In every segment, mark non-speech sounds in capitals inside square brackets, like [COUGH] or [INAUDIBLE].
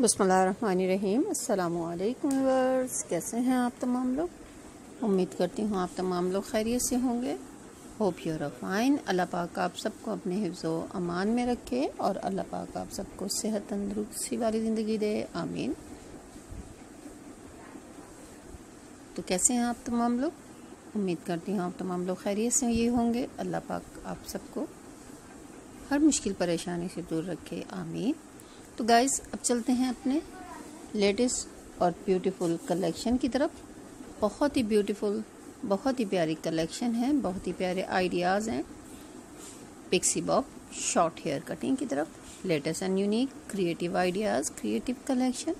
बसमीम अल्लाम वर्स कैसे हैं आप तमाम लोग? उम्मीद करती हूँ आप तमाम लोग खैरियत से होंगे। होप यूर फाइन अल्लाह पाक आप सबको अपने हिफ्ज़ अमान में रखे और अल्लाह पाक आप सबको सेहत तंदरुस्ती वाली ज़िंदगी दे। आमीन। तो कैसे हैं आप तमाम लोग? उम्मीद करती हूँ आप तमाम लोग खैरियत से ये होंगे। अल्लाह पाक आप सबको हर मुश्किल परेशानी से दूर रखे। आमीन। तो गाइस अब चलते हैं अपने लेटेस्ट और ब्यूटीफुल कलेक्शन की तरफ़। बहुत ही ब्यूटीफुल बहुत ही प्यारी कलेक्शन है, बहुत ही प्यारे आइडियाज़ हैं। Pixie bob short hair cutting की तरफ़। Latest and unique creative ideas creative collection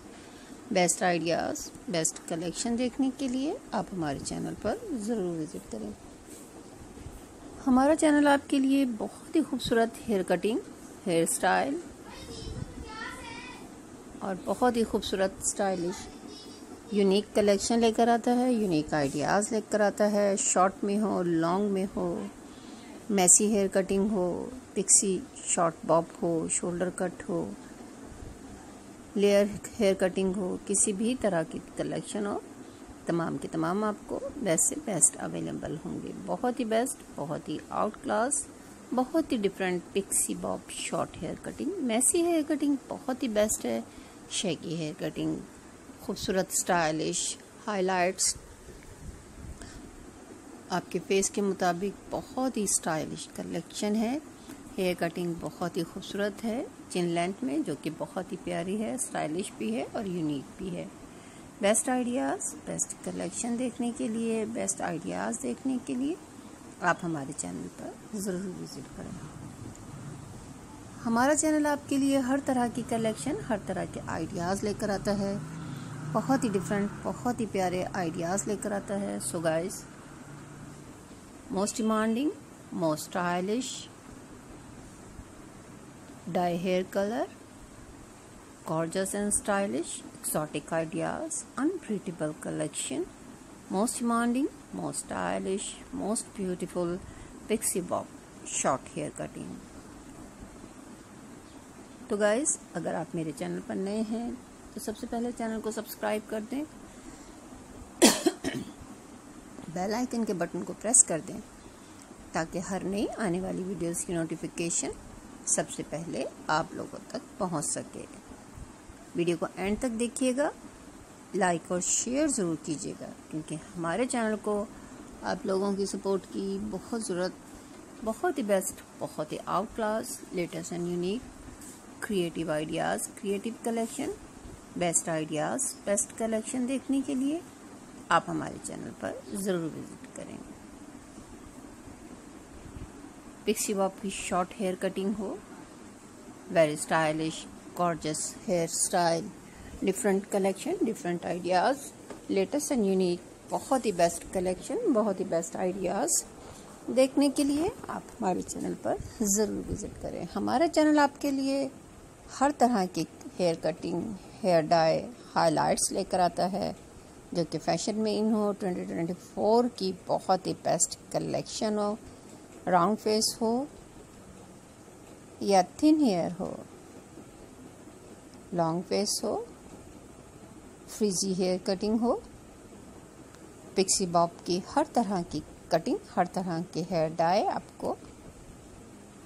best ideas best collection देखने के लिए आप हमारे चैनल पर ज़रूर विज़िट करें। हमारा चैनल आपके लिए बहुत ही खूबसूरत हेयर कटिंग हेयर स्टाइल और बहुत ही खूबसूरत स्टाइलिश यूनिक कलेक्शन लेकर आता है यूनिक आइडियाज़ लेकर आता है शॉर्ट में हो लॉन्ग में हो मैसी हेयर कटिंग हो पिक्सी शॉर्ट बॉब हो शोल्डर कट हो लेयर हेयर कटिंग हो, किसी भी तरह की कलेक्शन हो, तमाम के तमाम आपको बेस्ट से बेस्ट अवेलेबल होंगे। बहुत ही बेस्ट बहुत ही आउट क्लास बहुत ही different pixie bob short hair cutting messy hair cutting बहुत ही बेस्ट है। शेकी हेयर कटिंग खूबसूरत स्टाइलिश हाइलाइट्स आपके फेस के मुताबिक बहुत ही स्टाइलिश कलेक्शन है। हेयर कटिंग बहुत ही खूबसूरत है चिन लेंथ में, जो कि बहुत ही प्यारी है स्टाइलिश भी है और यूनिक भी है। बेस्ट आइडियाज़ बेस्ट कलेक्शन देखने के लिए बेस्ट आइडियाज़ देखने के लिए आप हमारे चैनल पर ज़रूर विज़िट करें। हमारा चैनल आपके लिए हर तरह की कलेक्शन, हर तरह के आइडियाज़ लेकर आता है। बहुत ही डिफरेंट बहुत ही प्यारे आइडियाज़ लेकर आता है। So guys most demanding most stylish dye hair colour gorgeous and stylish exotic ideas unpredictable collection most demanding most stylish most beautiful pixie bob short hair cutting तो गाइज़ अगर आप मेरे चैनल पर नए हैं तो सबसे पहले चैनल को सब्सक्राइब कर दें। [COUGHS] बेल आइकन के बटन को प्रेस कर दें, ताकि हर नई आने वाली वीडियोस की नोटिफिकेशन सबसे पहले आप लोगों तक पहुँच सके। वीडियो को एंड तक देखिएगा लाइक और शेयर ज़रूर कीजिएगा, क्योंकि हमारे चैनल को आप लोगों की सपोर्ट की बहुत ज़रूरत, बहुत ही बेस्ट बहुत ही out class latest and unique creative ideas creative collection best ideas best collection देखने के लिए आप हमारे चैनल पर ज़रूर विज़िट करें। पिक्सी बॉब की शॉर्ट हेयर कटिंग हो very stylish gorgeous hair style different collection different ideas latest and unique बहुत ही बेस्ट कलेक्शन बहुत ही बेस्ट आइडियाज़ देखने के लिए आप हमारे चैनल पर ज़रूर विज़िट करें। हमारा चैनल आपके लिए हर तरह की hair cutting, hair dye highlights लेकर आता है, जो कि फ़ैशन में इन हो 2024 की बहुत ही बेस्ट कलेक्शन हो, राउंड फेस हो, या थिन हेयर हो, लॉन्ग फेस हो, फ्रीजी हेयर कटिंग हो, पिक्सी बॉब की हर तरह की कटिंग, हर तरह के हेयर डाई आपको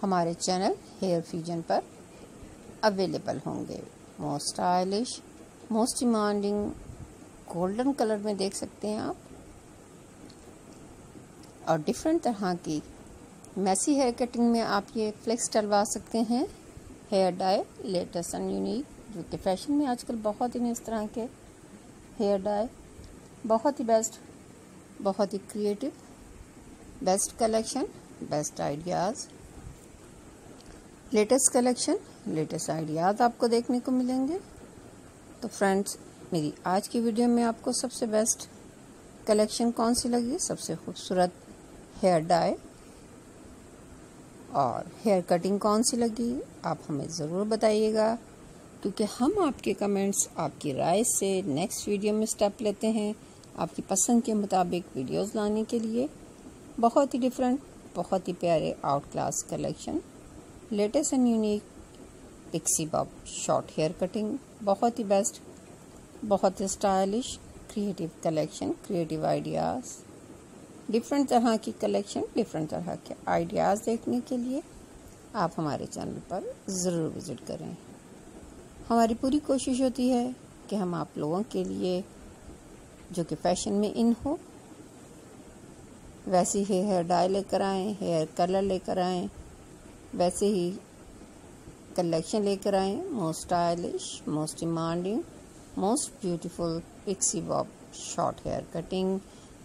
हमारे चैनल हेयर फ्यूजन पर अवेलेबल होंगे। Most stylish most demanding golden colour में देख सकते हैं आप। और डिफरेंट तरह की मैसी हेयर कटिंग में आप ये फ्लेक्स डलवा सकते हैं। Hair dye latest and unique जो कि फ़ैशन में आजकल बहुत ही इस तरह के हेयर डाई बहुत ही बेस्ट बहुत ही creative best collection best ideas latest collection latest ideas आपको देखने को मिलेंगे। तो फ्रेंड्स, मेरी आज की वीडियो में आपको सबसे बेस्ट कलेक्शन कौन सी लगी सबसे खूबसूरत हेयर डाई और हेयर कटिंग कौन सी लगी आप हमें ज़रूर बताइएगा, क्योंकि हम आपके कमेंट्स, आपकी राय से नेक्स्ट वीडियो में स्टेप लेते हैं। आपकी पसंद के मुताबिक वीडियोस लाने के लिए बहुत ही डिफरेंट बहुत ही प्यारे out class collection latest and unique pixie bob short hair cutting बहुत ही बेस्ट बहुत ही stylish creative collection creative ideas different तरह की कलेक्शन डिफरेंट तरह के आइडियाज़ देखने के लिए आप हमारे चैनल पर ज़रूर विज़िट करें। हमारी पूरी कोशिश होती है कि हम आप लोगों के लिए, जो कि फ़ैशन में इन हो, वैसे ही हेयर डाई लेकर आएँ हेयर कलर लेकर आएँ, वैसे ही कलेक्शन लेकर आए most stylish most demanding most beautiful pixie bob short hair cutting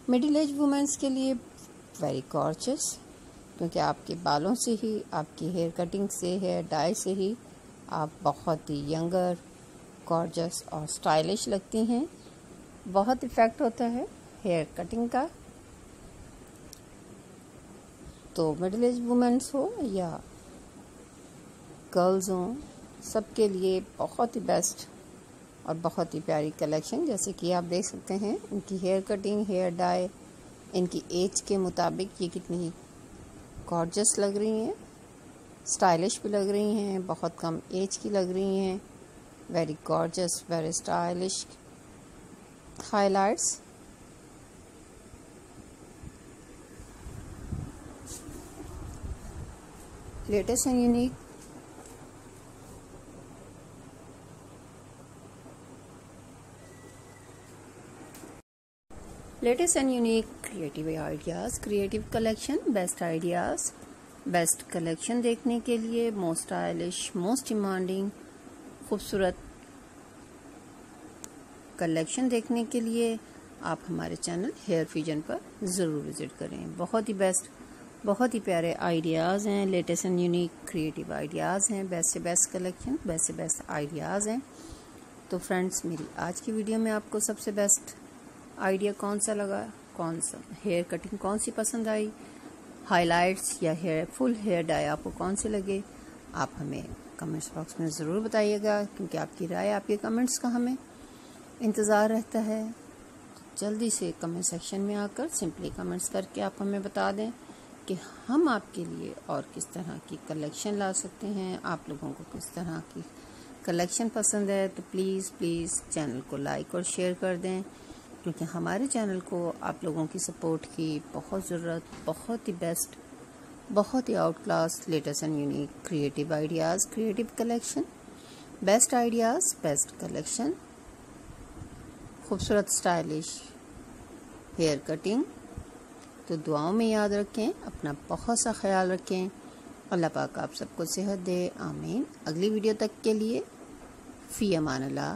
middle age womens के लिए वेरी कॉर्चस क्योंकि आपके बालों से ही, आपकी हेयर कटिंग से हेयर डाई से ही आप बहुत ही यंगर गॉर्जस और स्टाइलिश लगती हैं। बहुत इफ़ेक्ट होता है हेयर कटिंग का। तो मिडिल एज वुमेंस हो या गर्ल्स हों, सबके लिए बहुत ही बेस्ट और बहुत ही प्यारी कलेक्शन जैसे कि आप देख सकते हैं, इनकी हेयर कटिंग हेयर डाई इनकी एज के मुताबिक ये कितनी गॉर्जस लग रही हैं स्टाइलिश भी लग रही हैं, बहुत कम एज की लग रही हैं very gorgeous very stylish highlights latest and unique latest and unique creative ideas creative collection best ideas best collection देखने के लिए मोस्ट स्टाइलिश मोस्ट डिमांडिंग खूबसूरत कलेक्शन देखने के लिए आप हमारे चैनल हेयर फ्यूजन पर ज़रूर विज़िट करें। बहुत ही बेस्ट बहुत ही प्यारे आइडियाज़ हैं latest and unique creative ideas हैं बेस्ट से बेस्ट कलेक्शन बेस्ट से बेस्ट आइडियाज़ हैं। तो फ्रेंड्स मेरी आज की वीडियो में आपको सबसे बेस्ट आइडिया कौन सा लगा, कौन सा हेयर कटिंग कौन सी पसंद आई हाइलाइट्स या हेयर फुल हेयर डाई आपको कौन से लगे, आप हमें कमेंट्स बॉक्स में ज़रूर बताइएगा, क्योंकि आपकी राय, आपके कमेंट्स का हमें इंतज़ार रहता है। जल्दी से कमेंट सेक्शन में आकर सिंपली कमेंट्स करके आप हमें बता दें कि हम आपके लिए और किस तरह की कलेक्शन ला सकते हैं, आप लोगों को किस तरह की कलेक्शन पसंद है तो प्लीज़ प्लीज़ चैनल को लाइक और शेयर कर दें। क्योंकि हमारे चैनल को आप लोगों की सपोर्ट की बहुत ज़रूरत, बहुत ही बेस्ट बहुत ही out class latest and unique creative ideas creative collection best ideas best collection खूबसूरत स्टाइलिश हेयर कटिंग तो दुआओं में याद रखें, अपना बहुत सा ख्याल रखें। अल्लाह पाक आप सबको सेहत दे, आमीन। अगली वीडियो तक के लिए, फ़ी अमान अल्लाह।